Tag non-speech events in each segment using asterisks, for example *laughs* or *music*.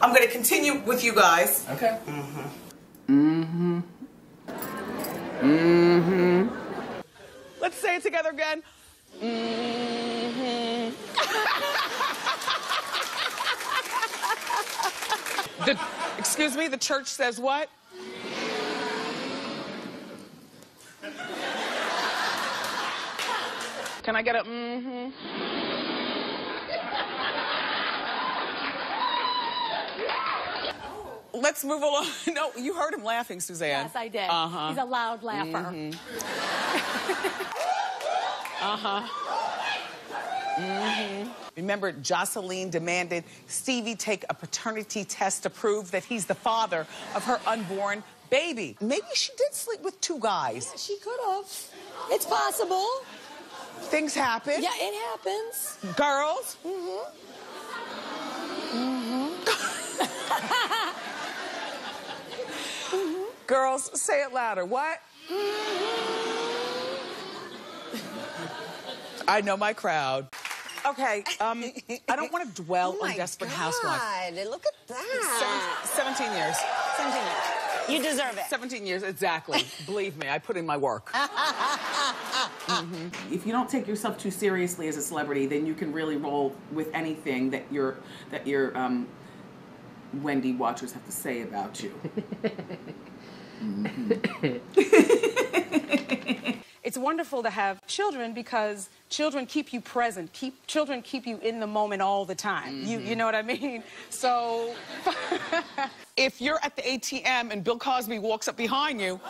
I'm going to continue with you guys. Okay. Mm-hmm. Mm-hmm. Mm-hmm. Let's say it together again. Mm-hmm. *laughs* the, excuse me, the church says what? Can I get a mm-hmm? Let's move along. *laughs* No, you heard him laughing, Suzanne. Yes, I did. Uh-huh. He's a loud laugher. Mhm. *laughs* uh-huh. Mm -hmm. Remember, Jocelyn demanded Stevie take a paternity test to prove that he's the father of her unborn baby. Maybe she did sleep with two guys. She could have. It's possible. Things happen. Yeah, it happens. Girls. Mm-hmm. Mm-hmm. *laughs* Girls, say it louder. What? I know my crowd. Okay, um, I don't want to dwell *laughs* Oh on my Desperate God, Housewives. Look at that. Seven- 17 years. 17 years. You deserve it. 17 years, exactly. *laughs* Believe me, I put in my work. *laughs* If you don't take yourself too seriously as a celebrity, then you can really roll with anything that your that your um, Wendy watchers have to say about you. *laughs* It's wonderful to have children because children keep you present. Keep children keep you in the moment all the time. You you know what I mean? So *laughs* If you're at the ATM and Bill Cosby walks up behind you,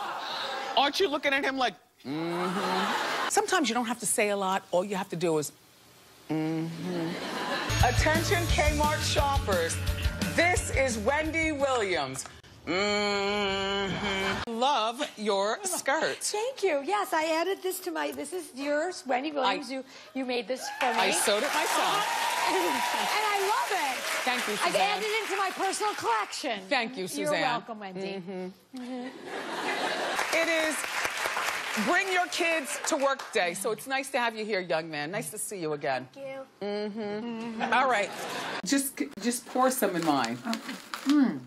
aren't you looking at him like, mm-hmm? Sometimes you don't have to say a lot. All you have to do is, mm-hmm. Attention Kmart shoppers. This is Wendy Williams. Mm-hmm. Love your skirts. *laughs* Thank you. Yes, I added this to my. This is yours, Wendy Williams. I- you you made this for me. I sewed it myself. *laughs* and I love it. Thank you, Suzanne. I've added it into my personal collection. Thank you, Suzanne. You're welcome, Wendy. Mhm. It is Bring Your Kids to Work Day. So it's nice to have you here, young man. Nice to see you again. Thank you. Mm-hmm. All right. Just just pour some in mine. Hmm.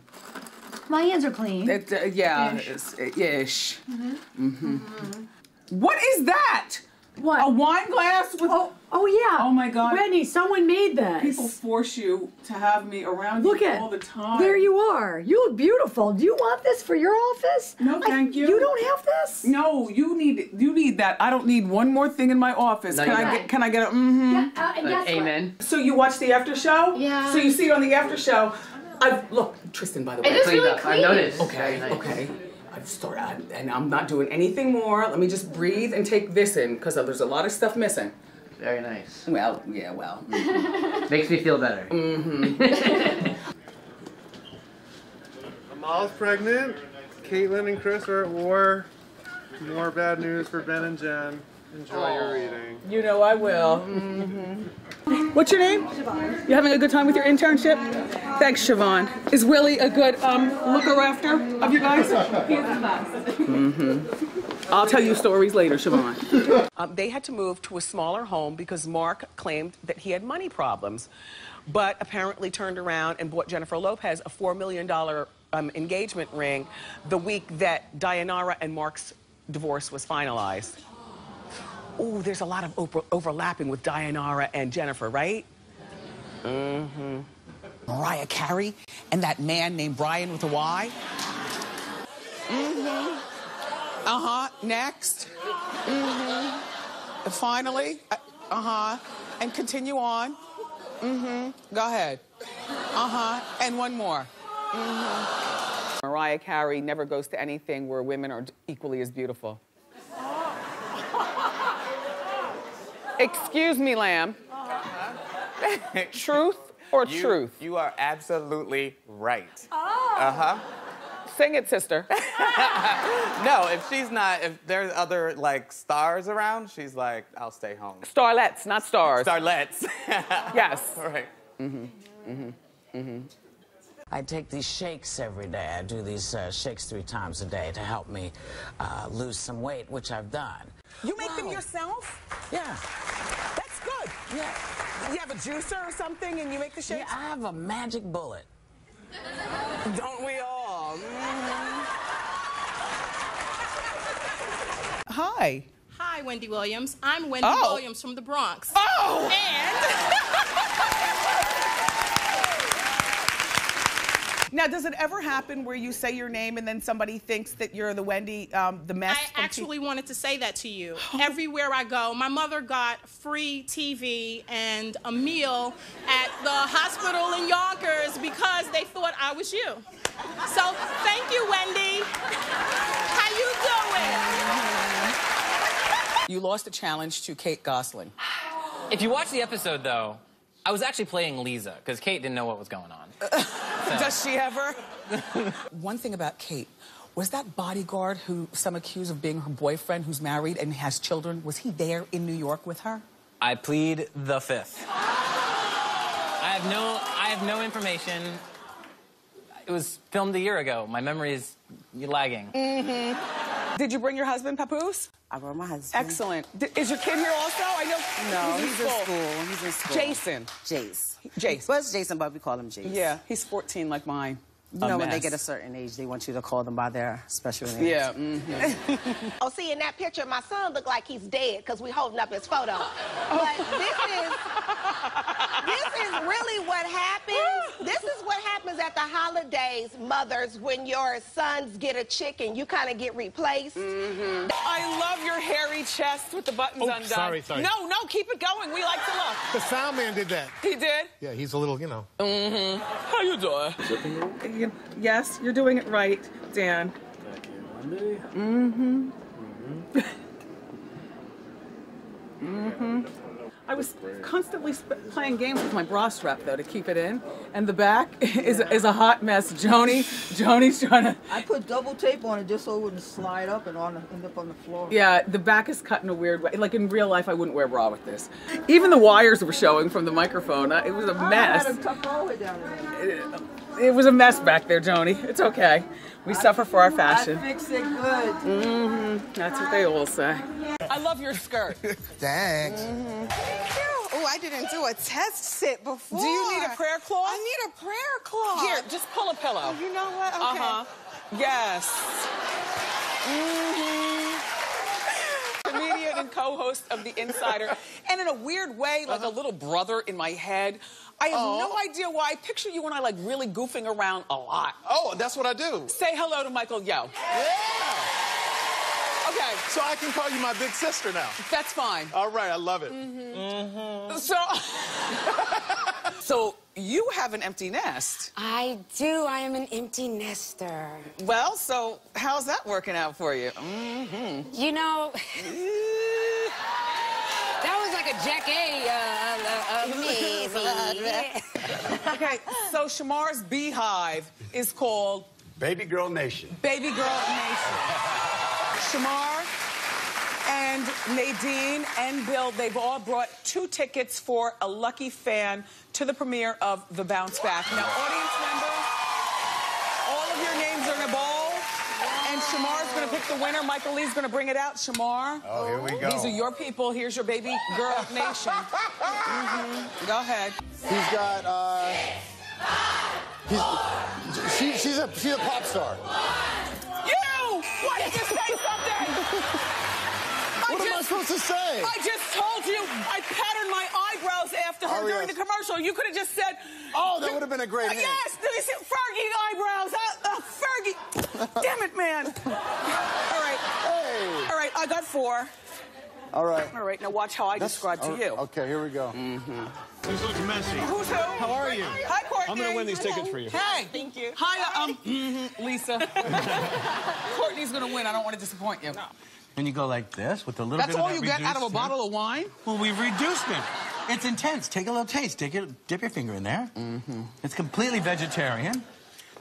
My hands are clean. It, uh, yeah, Ish. it's, uh, ish. Mm-hmm. hmm What is that? What? A wine glass with. Oh, oh yeah. Oh my God. Wendy, someone made this. People force you to have me around Look you at all the time. There you are. You look beautiful. Do you want this for your office? No, I- thank you. You don't have this? No, you need you need that. I don't need one more thing in my office. No, can I don't. get can I get a mm-hmm? Yeah, uh, and guess what? Amen. So you watch the after show? Yeah. So you see it on the after show. I've look, Tristan by the way. It is Cleaned really up. I clean. noticed. Okay, nice. okay. I've started I'm- and I'm not doing anything more. Let me just breathe and take this in because there's a lot of stuff missing. Very nice. Well, yeah, well. *laughs* Makes me feel better. Mm-hmm. *laughs* Amal's pregnant. Caitlyn and Kris are at war. More bad news for Ben and Jen. Enjoy your reading. You know I will. Mm-hmm. *laughs* What's your name? Siobhan. You having a good time with your internship? Thanks, Siobhan. Is Willie a good um, looker after of you guys? Mm-hmm. I'll tell you stories later, Siobhan. Um, they had to move to a smaller home because Marc claimed that he had money problems, but apparently turned around and bought Jennifer Lopez a $4 million um, engagement ring the week that Dayanara and Marc's divorce was finalized. Ooh, there's a lot of over- overlapping with Dayanara and Jennifer, right? Mm-hmm. Mariah Carey and that man named Bryan with a Y? Mm-hmm. Uh-huh. Next. Mm-hmm. Finally, uh, uh-huh. And continue on. Mm-hmm. Go ahead. Uh-huh. And one more. Mm-hmm. Mariah Carey never goes to anything where women are equally as beautiful. Excuse me, lamb. *laughs* truth or You- truth? You are absolutely right. Oh. Uh huh. Sing it, sister. *laughs* no, if she's not, if there's other like stars around, she's like, I'll stay home. Starlets, not stars. Starlets. *laughs* yes. Right. Mm-hmm. Mm-hmm. Mm-hmm. I take these shakes every day. I do these uh, shakes three times a day to help me uh, lose some weight, which I've done. You make them yourself? Yeah. That's good. Yeah. You have a juicer or something and you make the shakes? Yeah, I have a magic bullet. Don't we all? Mm-hmm. Hi. Hi, Wendy Williams. I'm Wendy Oh. Williams from the Bronx. Oh! *laughs* Now, does it ever happen where you say your name and then somebody thinks that you're the Wendy, um, the mess? I from T- actually wanted to say that to you. *gasps* Everywhere I go, my mother got free TV and a meal at the hospital in Yonkers because they thought I was you. So thank you, Wendy. How you doing? You lost the challenge to Kate Gosselin. If you watch the episode, though, I was actually playing Lisa because Kate didn't know what was going on. *laughs* Does she ever? *laughs* One thing about Kate was that bodyguard who some accuse of being her boyfriend who's married and has children, was he there in New York with her? I plead the fifth. I have no, I have no information. It was filmed a year ago. My memory is lagging. Mm-hmm. Did you bring your husband, Papoose? I brought my husband. Excellent. D- is your kid here also? I know. No, he's, he's in school. He's in school. Jason. Jace. Jace. Well, it's Jason, but we call him Jace. Yeah, he's 14 like mine. You A know, when they get a certain age, they want you to call them by their special name. Yeah. Mm-hmm. *laughs* Oh, see, in that picture, my son looked like he's dead because we holding up his photo. *laughs* But this is this is really what happens. This is what happens at the holidays, mothers, when your sons get a chicken, you kind of get replaced. I love your hairy chest with the buttons Oh, undone. sorry, sorry. No, no, keep it going. We like to look. The sound man did that. He did? Yeah, he's a little, you know. Mm-hmm. How you doing? Yes, you're doing it right, Dan. Mm-hmm. Mm-hmm. *laughs* Mm-hmm. I was constantly sp- playing games with my bra strap though to keep it in, and the back *laughs* is is a hot mess. Joni, Joni's trying to. I put double tape on it just so it wouldn't slide up and on end up on the floor. Yeah, the back is cut in a weird way. Like in real life, I wouldn't wear a bra with this. Even the wires were showing from the microphone. Uh, It was a mess. I had them tucked all the way down there. It was a mess back there, Joni. It's okay. We suffer for our fashion. I fix it good. Mm-hmm. That's what they all say. I love your skirt. *laughs* Thanks. Oh, I didn't do a test sit before. Do you need a prayer cloth? I need a prayer cloth. Here, just pull a pillow. Oh, you know what? Okay. Uh huh. Yes. Mm-hmm. *laughs* Comedian and co-host of The Insider, and in a weird way, like a little brother in my head. I have Oh. no idea why. I picture you and I like really goofing around a lot. Oh, that's what I do. Say hello to Michael Yo. Yeah. Okay. So I can call you my big sister now. That's fine. All right, I love it. Mm-hmm. So, *laughs* so you have an empty nest. I do. I am an empty nester. Well, so how's that working out for you? Mm-hmm. You know, *laughs* that was like a Jack A uh, uh, of *laughs* okay, so Shemar's beehive is called Baby Girl Nation. Baby Girl Nation. Shemar and Nadine and Bill, they've all brought two tickets for a lucky fan to the premiere of The Bounce Back. Now, audience members, all of your names are in a bowl, and Shemar's going to pick the winner. Michael Lee's going to bring it out. Shemar. Oh, here we go. These are your people. Here's your Baby Girl Nation. Mhm. Go ahead. He's got, uh. He's, she, she's, a, she's a pop star. What am I supposed to say? I just told you I patterned my eyebrows after her Oh, during yes. the commercial. You could have just said. Oh, that would have been a great hint. Yes, these are Fergie eyebrows. Uh, uh, Fergie. *laughs* Damn it, man. All right. Hey. All right, I got four. All right. All right, now watch how I describe to you. Okay, here we go. Mm-hmm. Who's looking messy? Who's who? How are you? Hi, Courtney. I'm gonna win these tickets for you. Hey. Thank you. Hi, um, mhm, Lisa. *laughs* Courtney's gonna win. I don't want to disappoint you. No. When you go like this with a little That's bit of That's all that you get out of a bottle of wine? Well, we've reduced it. It's intense. Take a little taste. Take it. Dip your finger in there. Mm-hmm. It's completely vegetarian.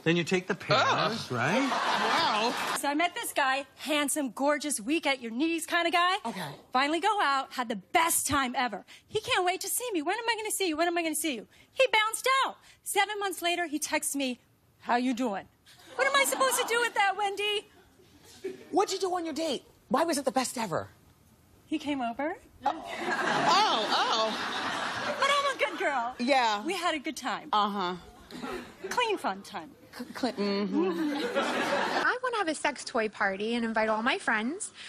Then you take the pears, right? So I met this guy, handsome, gorgeous, weak at your knees kind of guy. Okay. Finally go out, had the best time ever. He can't wait to see me. When am I going to see you? When am I going to see you? He bounced out. Seven months later, he texts me, how you doing? What am I supposed to do with that, Wendy? What'd you do on your date? Why was it the best ever? He came over. *laughs* Oh, oh. But I'm a good girl. Yeah. We had a good time. Uh huh. Clean fun time. Mm-hmm. I want to have a sex toy party and invite all my friends. *laughs*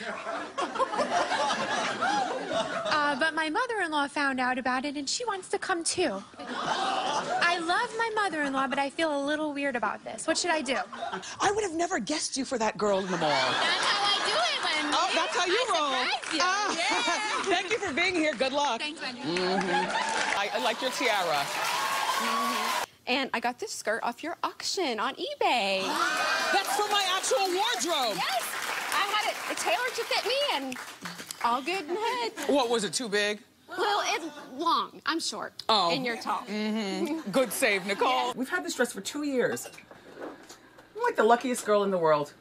Uh, but my mother-in-law found out about it and she wants to come too. I love my mother-in-law, but I feel a little weird about this. What should I do? I would have never guessed you for that girl in the mall. That's how I do it when Oh, that's how you I roll. you. Ah, *laughs* Thank you for being here. Good luck. Thanks, Wendy. I, I like your tiara. And I got this skirt off your auction on eBay. *gasps* That's for my actual wardrobe. Yes, I had it, it tailored to fit me and all good and head. What was it? Too big? Well, it's long. I'm short. Oh. And you're tall. Mm-hmm. Good save, Nicole. We've had this dress for two years. I'm like the luckiest girl in the world.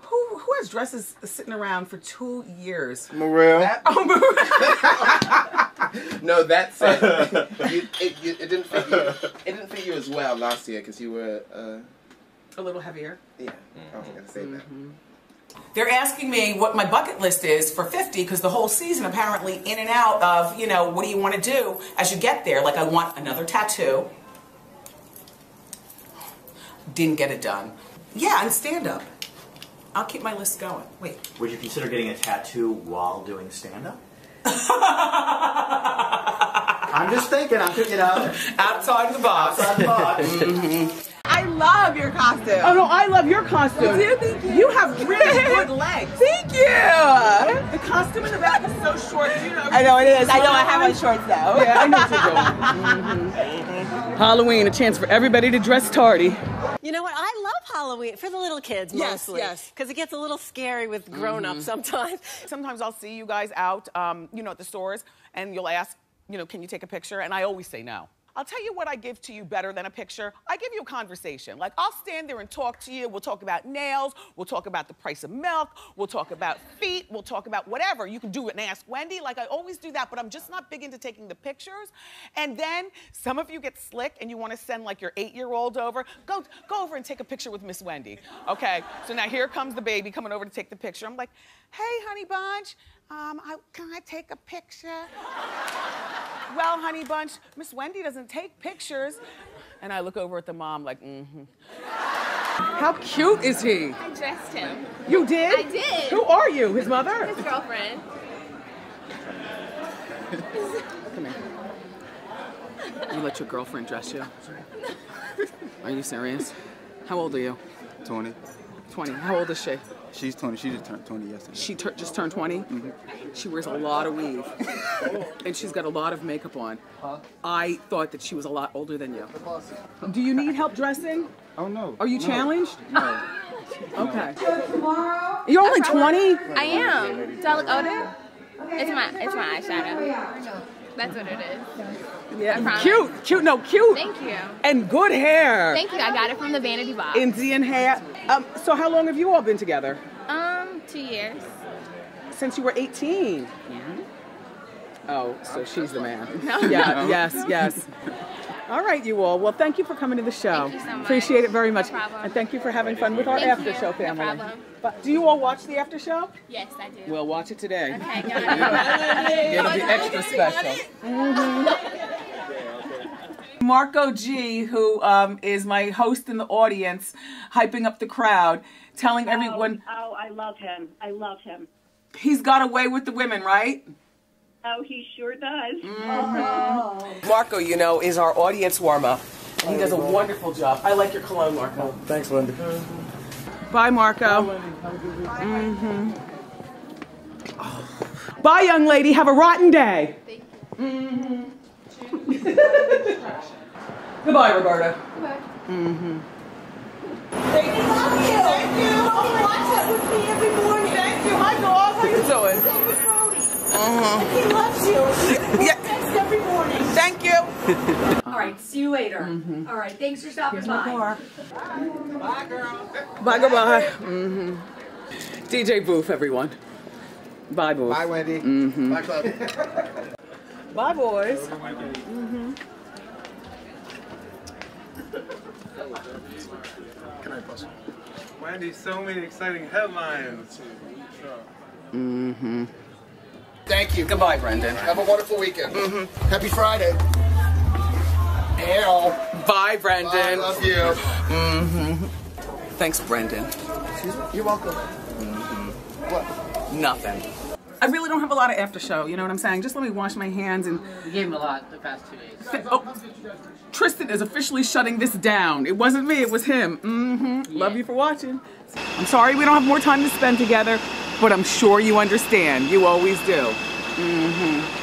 Who who has dresses sitting around for two years? Morel. *laughs* No, that said, *laughs* you, it, you, it didn't fit you. It didn't fit you as well last year because you were. Uh, A little heavier. yeah, I was gonna say that. They're asking me what my bucket list is for 50 because the whole season apparently in and out of, you know, what do you want to do as you get there? Like I want another tattoo. Didn't get it done. Yeah, and stand up. I'll keep my list going. Wait. Would you consider getting a tattoo while doing stand up? *laughs* I'm just thinking, I'm you know. Outside the box. Outside the box. *laughs* I love your costume. Oh no, I love your costume. you, thank you. You have really *laughs* good legs. Thank you. The costume in the back is so short. Do you know? I know it is. I know I have on shorts though. Yeah, I know what you're doing. Halloween, a chance for everybody to dress tardy. You know what? I love Halloween for the little kids Yes, mostly. yes. Because it gets a little scary with grown-ups sometimes. *laughs* Sometimes I'll see you guys out, um, you know, at the stores, and you'll ask, you know, can you take a picture? And I always say no. I'll tell you what I give to you better than a picture. I give you a conversation. Like, I'll stand there and talk to you. We'll talk about nails. We'll talk about the price of milk. We'll talk about feet. We'll talk about whatever. You can do it and ask Wendy. Like, I always do that, but I'm just not big into taking the pictures. And then some of you get slick and you want to send like your eight-year-old over. Go, go over and take a picture with Miss Wendy. Okay, so now here comes the baby coming over to take the picture. I'm like, hey, honey bunch, um, I, can I take a picture? well, honey bunch, Miss Wendy doesn't take pictures. And I look over at the mom like, mm-hmm. How cute is he? I dressed him. You did? I did. Who are you? His mother? His girlfriend. Come here. You let your girlfriend dress you? *laughs* Are you serious? How old are you? 20. 20. How old is she? She's 20. She just turned 20 yesterday. She tur- just turned 20? Mm-hmm. She wears a lot of weave. *laughs* and she's got a lot of makeup on. I thought that she was a lot older than you. Do you need help dressing? Oh, no. Are you No. challenged? No. *laughs* Okay. You're only 20? I am. Do I look older? It's my it's my eyeshadow. That's what it is. Yeah. Cute, cute, no, cute. Thank you. And good hair. Thank you. I got it from the Vanity Box. Indian hair. Um, so how long have you all been together? Um, two years. Since you were 18. Yeah. Oh, so she's the man. *laughs* No. Yeah, No. yes, yes. All right, you all. Well, thank you for coming to the show. Thank you so much. Appreciate it very much. No problem. And thank you for having fun with our Thank after you. show No family. problem. But do you all watch the after show? Yes, I do. We'll watch it today. Okay, *laughs* got it. It'll be extra special. Marco G, who um, is my host in the audience, hyping up the crowd, telling everyone Oh, I love him. I love him. he's got away with the women, right? Oh, he sure does. Mm-hmm. Marco, you know, is our audience warm up. And he does a wonderful job. I like your cologne, Marco. Thanks, Linda. Bye, Marco. hmm Bye, young lady. Have a rotten day. hmm Goodbye, Roberta. hmm Thank you. Thank you. Thank you. Watch us with me every morning. Thank you. Hi, dog. How you doing? Uh-huh. He loves you. *laughs* Yeah. Text every morning. Thank you. *laughs* All right, see you later. All right, thanks for stopping Here's by. car. Bye, girl. Bye, goodbye. Mm hmm DJ Boof, everyone. Bye, Boof. Bye, Wendy. hmm Bye, Club. *laughs* Bye, boys. Mm-hmm. Can I bust? Wendy, so many exciting headlines. Mm hmm Thank you. Goodbye, Brendan. Have a wonderful weekend. Happy Friday. Ew. Bye, Brendan. I love you. Mm-hmm. Thanks, Brendan. You're welcome. What? Nothing. I really don't have a lot of after show, you know what I'm saying? Just let me wash my hands and. We gave him a lot the past two days. Oh, Tristan is officially shutting this down. It wasn't me, it was him. Mm-hmm. Love you for watching. I'm sorry we don't have more time to spend together, but I'm sure you understand. You always do. Mm-hmm.